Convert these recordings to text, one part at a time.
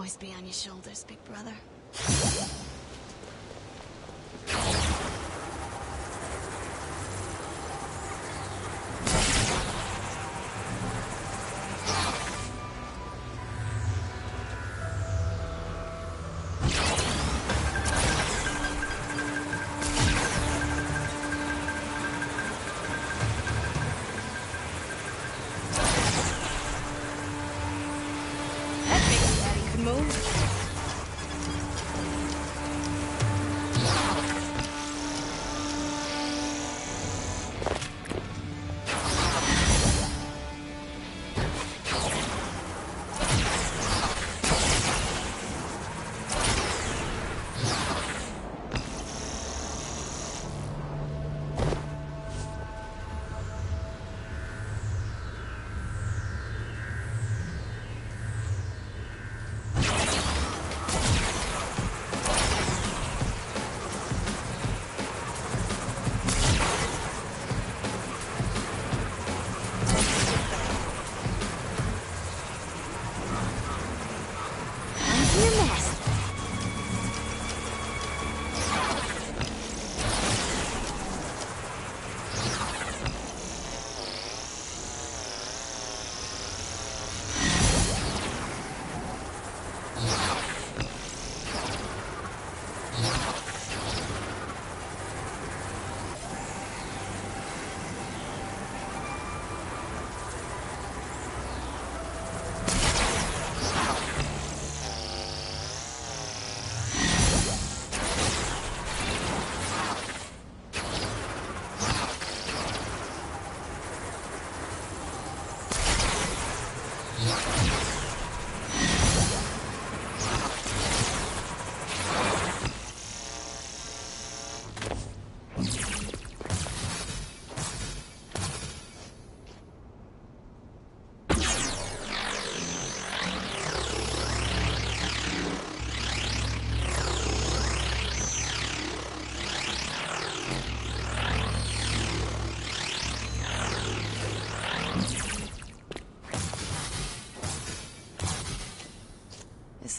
always be on your shoulders, big brother. Move.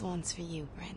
One's for you, Brent.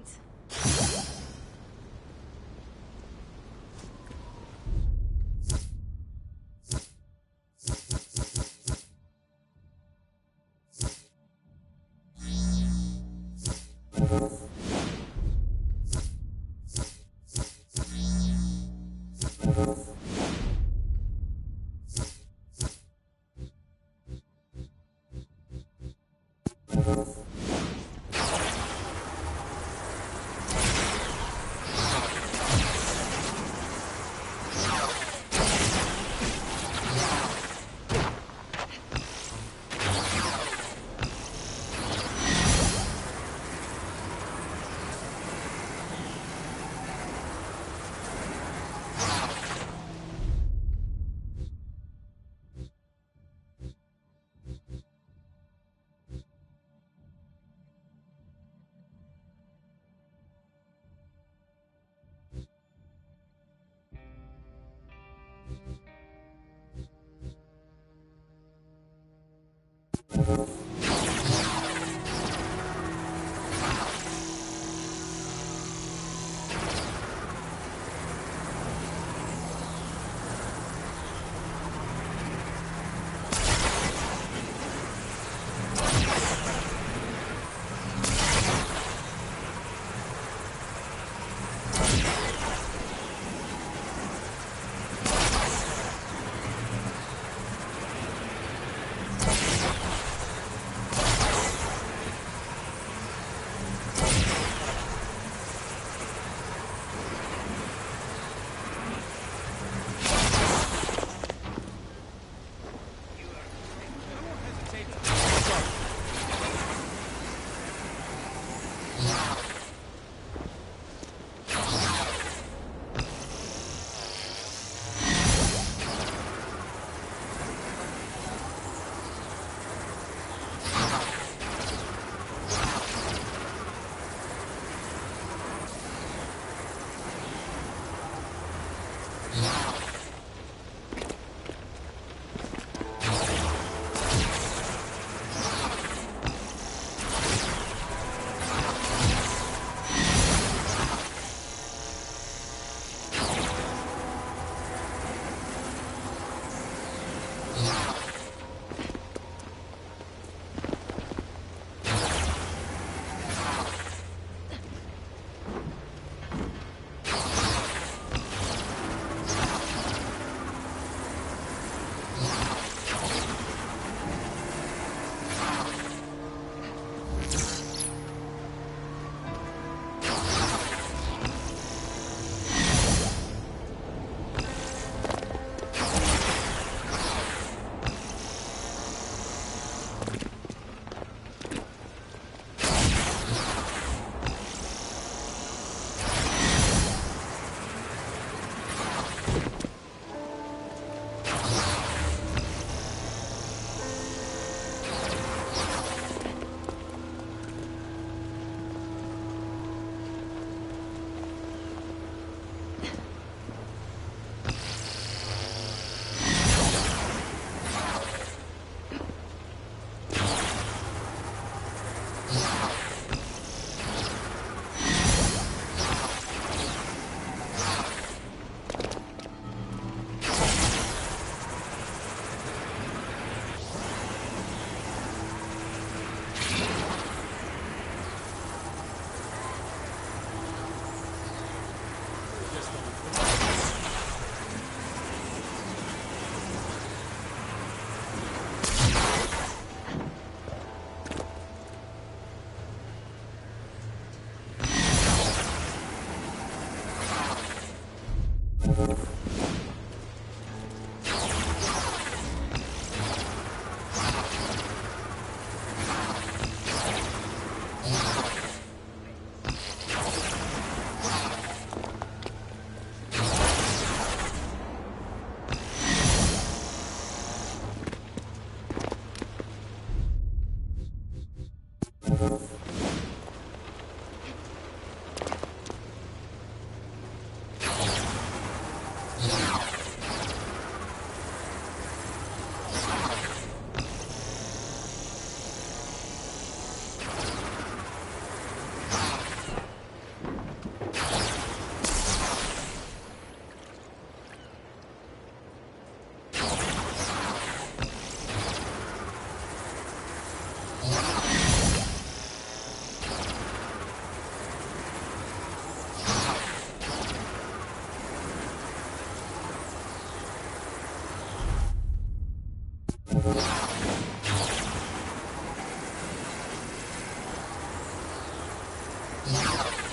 Música